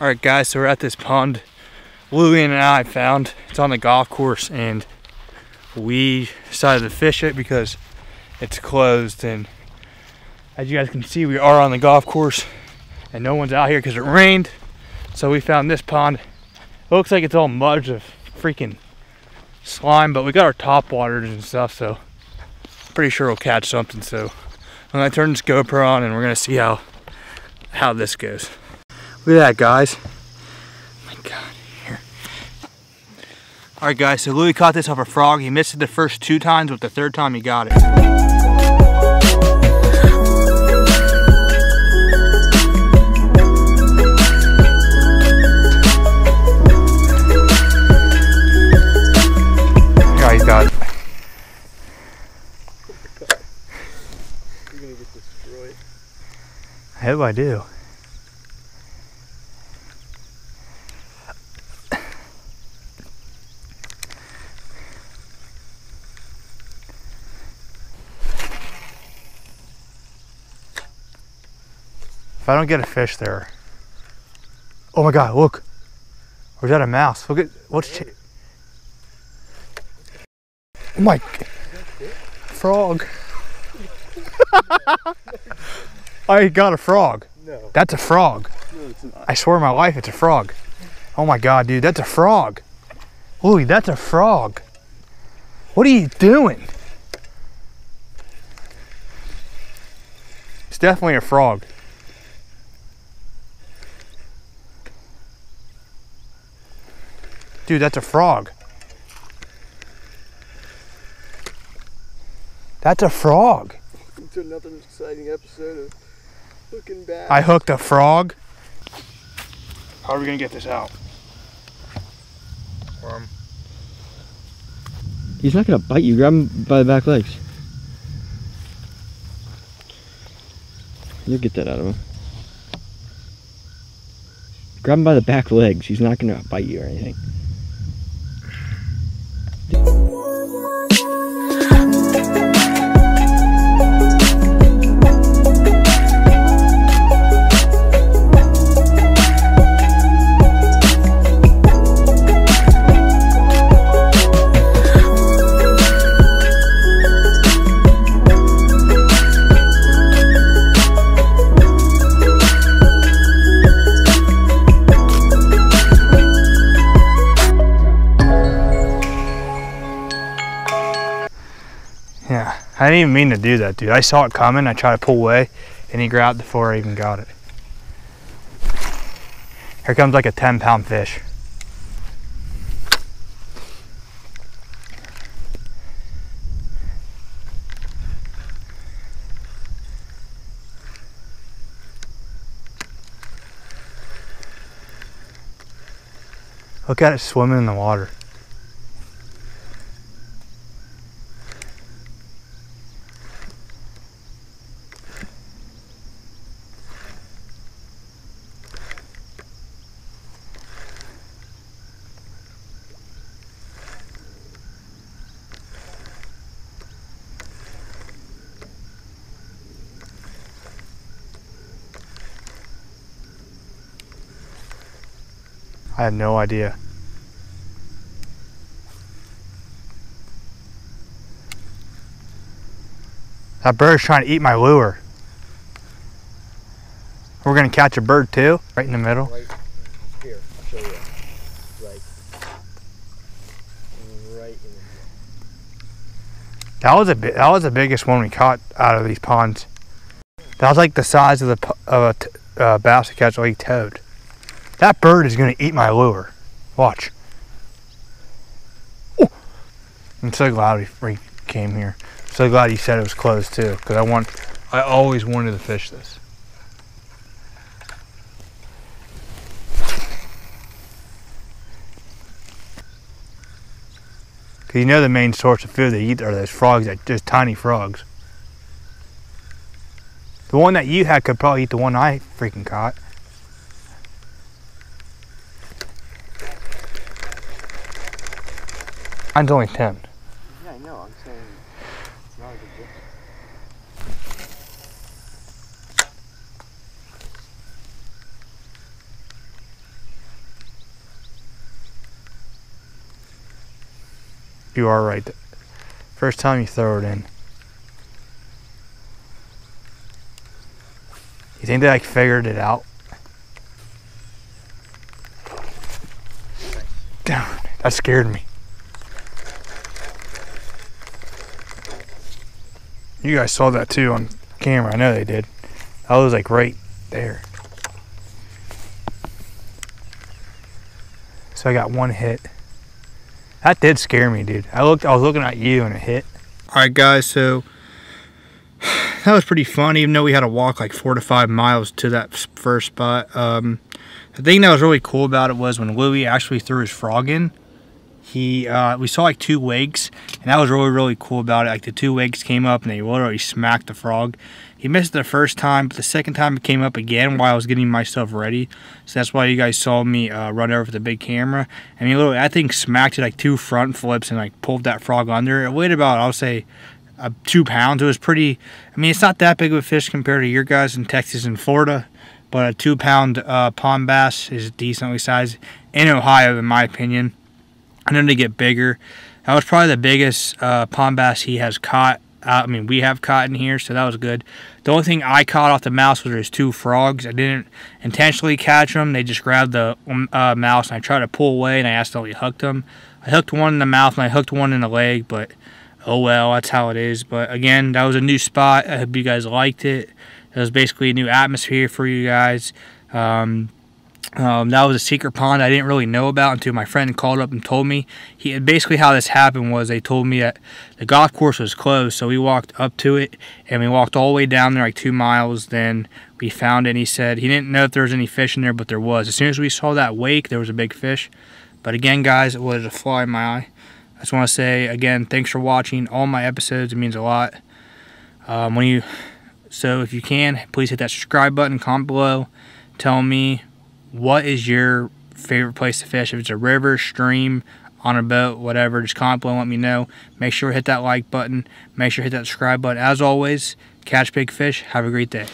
All right, guys, so we're at this pond Lillian and I found. It's on the golf course, and we decided to fish it because it's closed. And as you guys can see, we are on the golf course, and no one's out here because it rained. So we found this pond. It looks like it's all mud of freaking slime, but we got our top waters and stuff, so pretty sure we'll catch something. So I'm gonna turn this GoPro on, and we're gonna see how how this goes. Look at that, guys. my God, here. All right, guys, so Louis caught this off a frog. He missed it the first two times, but the third time he got it. Yeah, he's got it. You're gonna get destroyed. I hope I do. If I don't get a fish there. Oh my god, look. Or is that a mouse? Look at what's cha- Oh my frog. I got a frog. No, That's a frog. no. I swear my life, it's a frog. Oh my god, dude, that's a frog. Louie, that's a frog. What are you doing? It's definitely a frog. Dude, that's a frog. That's a frog. Welcome to another exciting episode of Looking Back. I hooked a frog. How are we gonna get this out? Um, He's not gonna bite you. Grab him by the back legs. You'll get that out of him. Grab him by the back legs. He's not gonna bite you or anything. I didn't even mean to do that, dude. I saw it coming. I tried to pull away, and he grabbed before I even got it. Here comes like a 10 pound fish. Look at it swimming in the water. I had no idea. That bird's trying to eat my lure. We're gonna catch a bird too, right in the middle. Right here, I'll show you. Like, right in the That was a bi- that was the biggest one we caught out of these ponds. That was like the size of the of a t- uh, Basset Catch Lake toad. That bird is gonna eat my lure. Watch. I'm so glad he came here. I'm so glad he said it was closed too, because I want, I always wanted to fish this. Because you know the main source of food they eat are those frogs, that just tiny frogs. The one that you had could probably eat the one I freaking caught. Mine's only 10. Yeah, I know. I'm saying it's not a big deal. You are right. First time you throw it in. You think they like figured it out? Damn, that scared me. You guys saw that too on camera. I know they did. That was like right there. So I got one hit. That did scare me, dude. I looked I was looking at you and it hit. Alright guys, so that was pretty fun, even though we had to walk like four to five miles to that first spot. Um, the thing that was really cool about it was when Louis actually threw his frog in, he uh, we saw like two wakes, and that was really really cool about it. Like the two wakes came up and they literally smacked the frog. He missed it the first time, but the second time it came up again while I was getting myself ready. So that's why you guys saw me uh, run over with the big camera. I mean, literally, I think smacked it like two front flips and like pulled that frog under. It weighed about, I'll say, uh, two pounds. It was pretty. I mean, it's not that big of a fish compared to your guys in Texas and Florida, but a two pound uh, pond bass is decently sized in Ohio, in my opinion. I know they get bigger. That was probably the biggest uh, pond bass he has caught. Uh, I mean, we have caught in here, so that was good. The only thing I caught off the mouse was there's two frogs. I didn't intentionally catch them. They just grabbed the um, uh, mouse, and I tried to pull away, and I accidentally hooked them. I hooked one in the mouth, and I hooked one in the leg, but oh well, that's how it is. But again, that was a new spot. I hope you guys liked it. It was basically a new atmosphere for you guys. Um, um, that was a secret pond I didn't really know about until my friend called up and told me. He basically how this happened was they told me that the golf course was closed, so we walked up to it and we walked all the way down there like two miles. Then we found it. and He said he didn't know if there was any fish in there, but there was. As soon as we saw that wake, there was a big fish. But again, guys, it was a fly in my eye. I just want to say again, thanks for watching all my episodes. It means a lot. Um, when you, so if you can, please hit that subscribe button, comment below, tell me what is your favorite place to fish. If it's a river, stream, on a boat, whatever, just comment below and let me know. Make sure to hit that like button. Make sure to hit that subscribe button. As always, catch big fish. Have a great day.